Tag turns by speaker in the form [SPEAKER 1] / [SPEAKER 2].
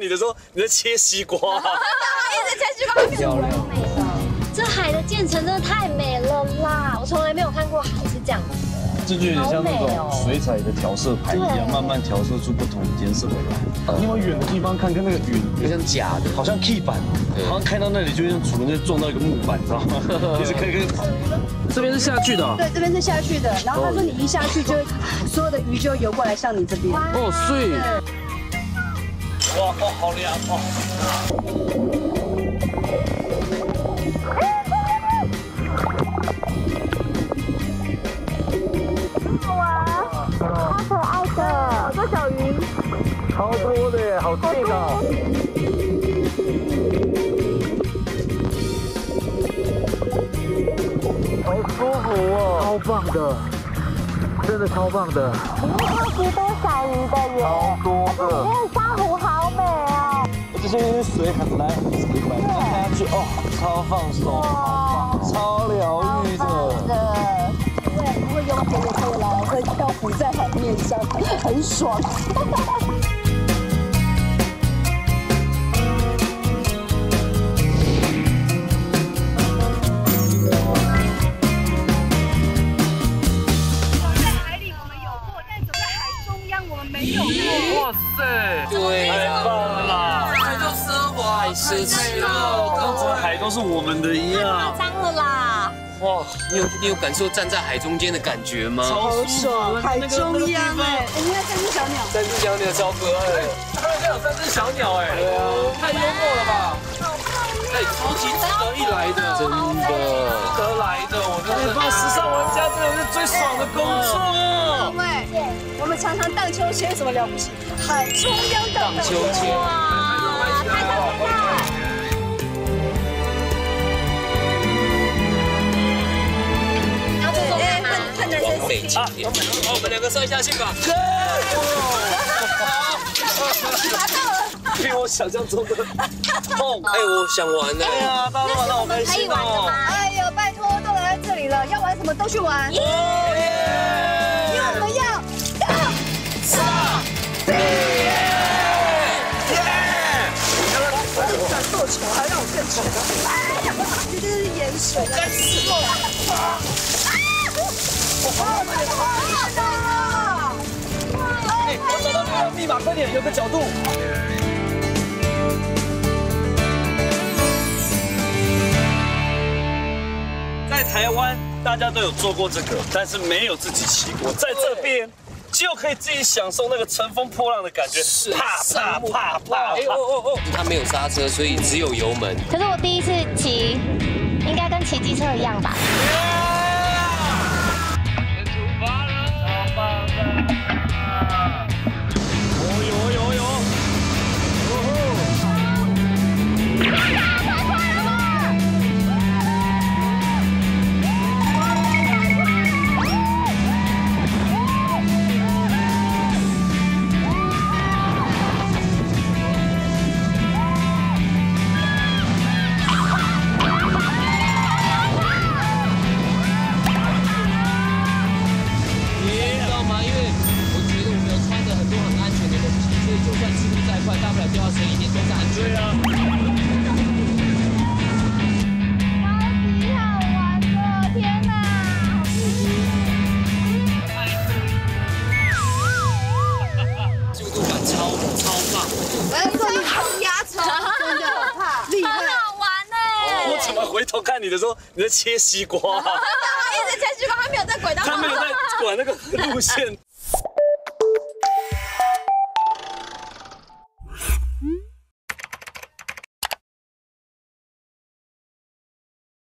[SPEAKER 1] 你的时候，你在切西瓜。
[SPEAKER 2] 一直切西瓜，
[SPEAKER 3] 漂亮。
[SPEAKER 2] 这海的建成真的太美了啦！我从来没有看过海是这样子的。
[SPEAKER 3] 这就有点像那种水彩的调色盘一样，慢慢调色出不同颜色的蓝。你往远的地方看，跟那个云
[SPEAKER 4] 有像假的，
[SPEAKER 3] 好像 key 板，好像看到那里就像主人在撞到一个木板，你知道吗？其实可以可以。
[SPEAKER 4] 这边是下去的。
[SPEAKER 5] 对，这边是下去的。然后他说你一下去就所有的鱼就游过来向你这边。
[SPEAKER 4] 哦，碎。
[SPEAKER 1] 哇好凉哦！好玩，超可爱的，好多小鱼，超多的，好近啊！真的超棒的。
[SPEAKER 6] 超级多小鱼的耶，
[SPEAKER 1] 超多的。
[SPEAKER 6] 因为珊瑚好美哦。
[SPEAKER 3] 这些水很蓝，很蓝，看下去哦，超放松，超疗愈的。
[SPEAKER 5] 对，不会用手也可以来，会漂浮在海面上，很爽。
[SPEAKER 4] 奢华，太奢侈了，
[SPEAKER 1] 跟整个海都是我们的一样。
[SPEAKER 2] 脏了啦！
[SPEAKER 4] 哇，你有你有感受站在海中间的感觉吗？
[SPEAKER 1] 超
[SPEAKER 5] 爽，海中央哎！你看三只小鸟，
[SPEAKER 4] 三只小鸟超可爱。
[SPEAKER 1] 他们家有三只小鸟哎，
[SPEAKER 4] 对啊，
[SPEAKER 1] 太幽默了吧！
[SPEAKER 4] 哎，超级值得一来的，真的，
[SPEAKER 1] 值得来的，我真的。帮时尚玩家真的是最爽的工作。
[SPEAKER 5] 因为我们常常荡秋千，什么了不起？海中央荡
[SPEAKER 4] 荡秋千，
[SPEAKER 2] 哇，太棒了！要做做看吗？
[SPEAKER 5] 看男生
[SPEAKER 4] 美景点。好，我们两个射一下去吧。
[SPEAKER 1] 比我想象中的痛。
[SPEAKER 4] 哎，我想玩呢。
[SPEAKER 1] 对啊，大家玩的好开心哦。
[SPEAKER 5] 哎呀，拜托，都来到这里了，要玩什么都去玩。这真是盐水，该死！啊！我好怕啊！
[SPEAKER 1] 我找到那个密码，快点，有个角度。在台湾，大家都有做过这个，但是没有自己骑过。在这边，就可以自己享受那个乘风破浪的感觉，
[SPEAKER 4] 是
[SPEAKER 1] 啪啪啪啪。
[SPEAKER 4] 哎哦哦哦，它没有刹车，所以只有油门。
[SPEAKER 2] 可是我第一次骑，应该跟骑机车一样吧？
[SPEAKER 4] 掉到水里面都是安全的。
[SPEAKER 6] 超级好玩的，天哪，好刺激！
[SPEAKER 4] 速度感超超棒。
[SPEAKER 5] 我要做你冲压车，真的怕，厉害。
[SPEAKER 2] 好玩呢！
[SPEAKER 1] 我怎么回头看你的时候，你在切西瓜？
[SPEAKER 2] 一直切西瓜，他没有在轨道上。
[SPEAKER 1] 他没有在管那个路线。